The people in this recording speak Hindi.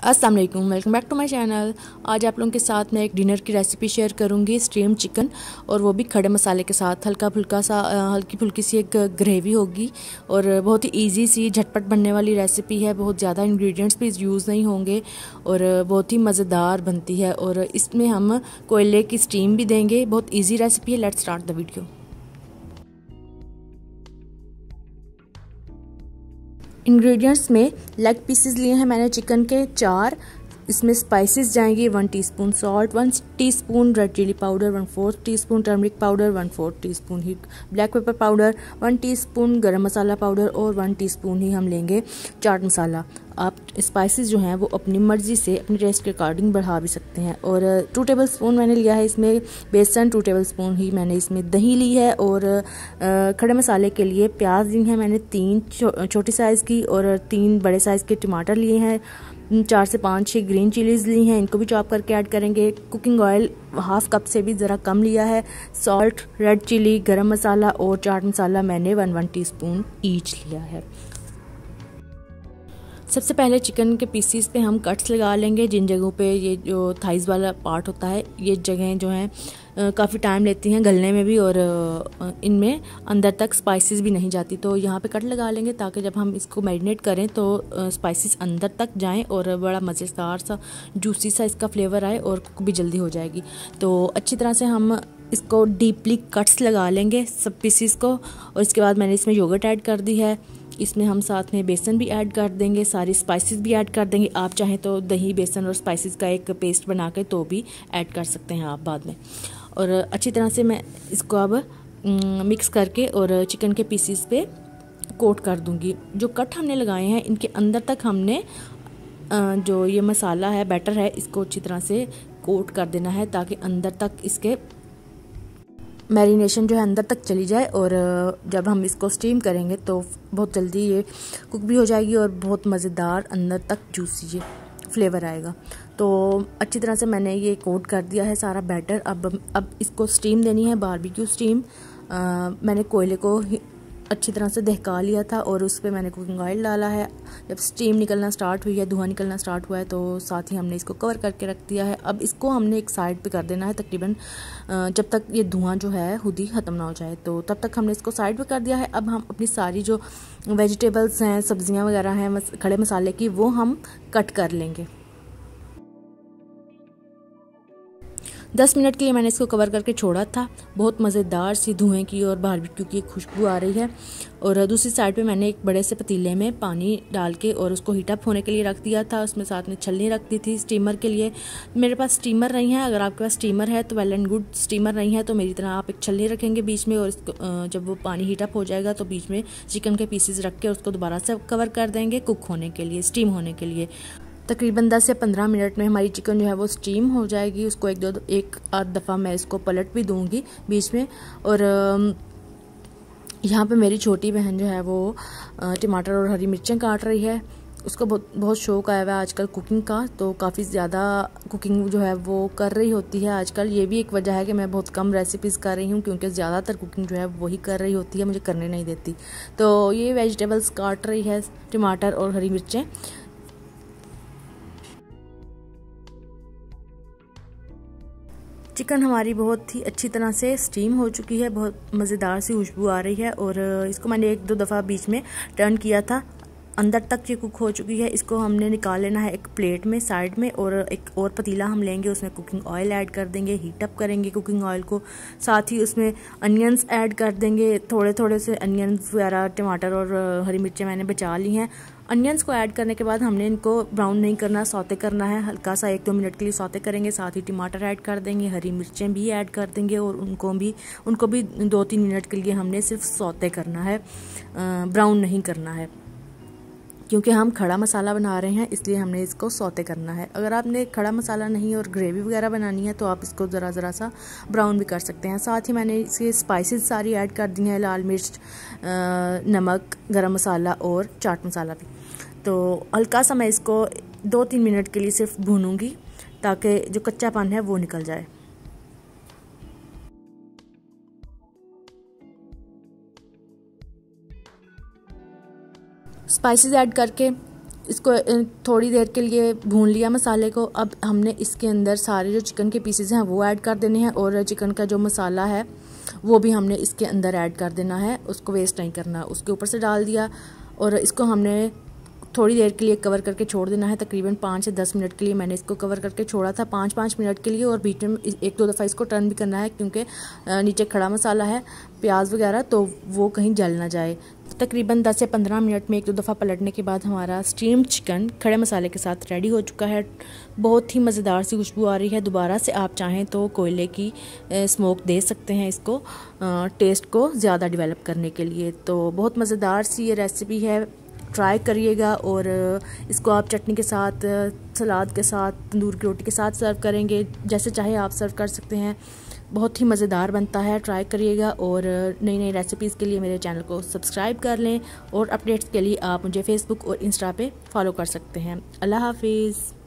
अस्सलाम वालेकुम welcome back to my channel आज आप लोगों के साथ मैं एक डिनर की रेसिपी शेयर करूँगी स्टीम चिकन और वो भी खड़े मसाले के साथ हल्का फुल्का सा हल्की फुल्की सी एक ग्रेवी होगी। और बहुत ही इजी सी, झटपट बनने वाली रेसिपी है। बहुत ज़्यादा इंग्रेडिएंट्स भी यूज़ नहीं होंगे। और बहुत ही मज़ेदार बनती है। और इसमें हम कोयले की स्टीम भी देंगे। बहुत ईजी रेसिपी है। Let start the video ingredients में लेग पीसेस लिए हैं मैंने चिकन के चार इसमें स्पाइसेस जाएँगी one teaspoon salt one teaspoon red chilli powder one fourth teaspoon turmeric powder one fourth teaspoon ही black pepper powder one teaspoon garam masala powder और वन टीस्पून ही हम लेंगे चाट मसाला आप स्पाइसेस जो हैं वो अपनी मर्ज़ी से, अपने टेस्ट के अकॉर्डिंग बढ़ा भी सकते हैं और टू टेबल स्पून मैंने लिया है इसमें, बेसन टू टेबल स्पून ही मैंने इसमें दही ली है और खड़े मसाले के लिए प्याज ली हैं मैंने तीन छोटी साइज़ की और तीन बड़े साइज़ के टमाटर लिए हैं। चार से पाँच छः ग्रीन चिलीज़ ली हैं, इनको भी चॉप करके ऐड करेंगे। कुकिंग ऑयल हाफ़ कप से भी ज़रा कम लिया है। सॉल्ट रेड चिली गरम मसाला और चाट मसाला मैंने वन वन टीस्पून ईच लिया है। सबसे पहले चिकन के पीसीस पे हम कट्स लगा लेंगे। जिन जगहों पे ये जो थाइस वाला पार्ट होता है, ये जगहें जो हैं काफ़ी टाइम लेती हैं गलने में भी और इनमें अंदर तक स्पाइसेस भी नहीं जाती। तो यहाँ पे कट लगा लेंगे ताकि जब हम इसको मैरिनेट करें तो स्पाइसेस अंदर तक जाएँ और बड़ा मज़ेदार सा जूसी सा इसका फ्लेवर आए और कुक भी जल्दी हो जाएगी। तो अच्छी तरह से हम इसको डीपली कट्स लगा लेंगे सब पीसीस को और इसके बाद मैंने इसमें योगर्ट ऐड कर दी है। इसमें हम साथ में बेसन भी ऐड कर देंगे, सारी स्पाइसेस भी ऐड कर देंगे। आप चाहें तो दही, बेसन और स्पाइसेस का एक पेस्ट बना के तो भी ऐड कर सकते हैं आप बाद में। और अच्छी तरह से मैं इसको अब मिक्स करके और चिकन के पीसीस पे कोट कर दूँगी। जो कट हमने लगाए हैं, इनके अंदर तक हमने जो ये मसाला है बैटर है, इसको अच्छी तरह से कोट कर देना है ताकि अंदर तक इसके मैरिनेशन जो है अंदर तक चली जाए और जब हम इसको स्टीम करेंगे तो बहुत जल्दी ये कुक भी हो जाएगी और बहुत मज़ेदार अंदर तक जूसी ये फ्लेवर आएगा। तो अच्छी तरह से मैंने ये कोट कर दिया है सारा बैटर। अब अब इसको स्टीम देनी है बारबेक्यू स्टीम। आ, मैंने कोयले को अच्छी तरह से दहका लिया था और उस पर मैंने कुकिंग ऑयल डाला है। जब स्टीम निकलना स्टार्ट हुई है धुआँ निकलना स्टार्ट हुआ है तो साथ ही हमने इसको कवर करके रख दिया है। अब इसको हमने एक साइड पे कर देना है तकरीबन जब तक ये धुआँ जो है, खुद ही ख़त्म ना हो जाए तो तब तक हमने इसको साइड पे कर दिया है। अब हम अपनी सारी जो वेजिटेबल्स हैं, सब्ज़ियाँ वगैरह हैं खड़े मसाले की, वो हम कट कर लेंगे। दस मिनट के लिए मैंने इसको कवर करके छोड़ा था। बहुत मज़ेदार सी धुएँ की और बारबेक्यू की खुशबू आ रही है। और दूसरी साइड पे मैंने एक बड़े से पतीले में पानी डाल के और उसको हीटअप होने के लिए रख दिया था। उसमें साथ में छलनी रख दी थी स्टीमर के लिए। मेरे पास स्टीमर नहीं है। अगर आपके पास स्टीमर है तो वेल एंड गुड स्टीमर नहीं है तो मेरी तरह आप एक छलनी रखेंगे बीच में और इसको जब वो पानी हीटअप हो जाएगा तो बीच में चिकन के पीसेस रख के उसको दोबारा से कवर कर देंगे कुक होने के लिए स्टीम होने के लिए। तकरीबन 10 से 15 मिनट में हमारी चिकन जो है वो स्टीम हो जाएगी। उसको एक दो, एक आध दफ़ा मैं इसको पलट भी दूँगी बीच में। और यहाँ पे मेरी छोटी बहन जो है वो टमाटर और हरी मिर्चें काट रही है। उसको बहुत बहुत शौक आया हुआ है आजकल कुकिंग का तो काफ़ी ज़्यादा कुकिंग जो है वो कर रही होती है आजकल। ये भी एक वजह है कि मैं बहुत कम रेसिपीज़ कर रही हूँ, क्योंकि ज़्यादातर कुकिंग जो है वही कर रही होती है, मुझे करने नहीं देती। तो ये वेजिटेबल्स काट रही है टमाटर और हरी मिर्चें। चिकन हमारी बहुत ही अच्छी तरह से स्टीम हो चुकी है, बहुत मज़ेदार सी खुशबू आ रही है और इसको मैंने एक दो दफ़ा बीच में टर्न किया था। अंदर तक ये कुक हो चुकी है। इसको हमने निकाल लेना है एक प्लेट में, साइड में, और एक और पतीला हम लेंगे, उसमें कुकिंग ऑयल ऐड कर देंगे हीट अप करेंगे कुकिंग ऑयल को। साथ ही उसमें अनियंस ऐड कर देंगे थोड़े थोड़े से अनियंस वगैरह, टमाटर और हरी मिर्चें मैंने बचा ली हैं। अनियंस को ऐड करने के बाद हमने इनको ब्राउन नहीं करना, सौते करना है। हल्का सा एक दो मिनट के लिए सौते करेंगे, साथ ही टमाटर ऐड कर देंगे, हरी मिर्चें भी ऐड कर देंगे, और उनको भी उनको भी दो तीन मिनट के लिए हमने सिर्फ़ सौते करना है ब्राउन नहीं करना है। क्योंकि हम खड़ा मसाला बना रहे हैं, इसलिए हमने इसको सौते करना है। अगर आपने खड़ा मसाला नहीं और ग्रेवी वगैरह बनानी है तो आप इसको ज़रा ज़रा सा ब्राउन भी कर सकते हैं। साथ ही मैंने इसके स्पाइसेस सारी ऐड कर दी हैं, लाल मिर्च नमक, गरम मसाला और चाट मसाला भी। तो हल्का सा मैं इसको दो तीन मिनट के लिए सिर्फ़ भूनूँगी, ताकि जो कच्चा पान है, वो निकल जाए। स्पाइसेस ऐड करके, इसको थोड़ी देर के लिए भून लिया मसाले को। अब हमने इसके अंदर सारे जो चिकन के पीसेज हैं, वो ऐड कर देने हैं और चिकन का जो मसाला है, वो भी हमने इसके अंदर ऐड कर देना है। उसको वेस्ट नहीं करना, उसके ऊपर से डाल दिया और इसको हमने थोड़ी देर के लिए कवर करके छोड़ देना है। तकरीबन पाँच से दस मिनट के लिए मैंने इसको कवर करके छोड़ा था। पाँच पाँच मिनट के लिए और बीच में एक दो दफ़ा इसको टर्न भी करना है क्योंकि नीचे खड़ा मसाला है, प्याज वगैरह तो वो कहीं जल ना जाए। तकरीबन 10 से 15 मिनट में एक दो दफ़ा पलटने के बाद हमारा स्टीम चिकन खड़े मसाले के साथ रेडी हो चुका है। बहुत ही मज़ेदार सी खुशबू आ रही है। दोबारा से आप चाहें तो कोयले की स्मोक दे सकते हैं इसको टेस्ट को ज़्यादा डेवलप करने के लिए। तो बहुत मज़ेदार सी ये रेसिपी है। ट्राई करिएगा और इसको आप चटनी के साथ सलाद के साथ, तंदूर की रोटी के साथ सर्व करेंगे, जैसे चाहे आप सर्व कर सकते हैं। बहुत ही मज़ेदार बनता है ट्राई करिएगा और नई नई रेसिपीज़ के लिए मेरे चैनल को सब्सक्राइब कर लें और अपडेट्स के लिए आप मुझे फ़ेसबुक और इंस्टा पे फॉलो कर सकते हैं। अल्लाह हाफिज़।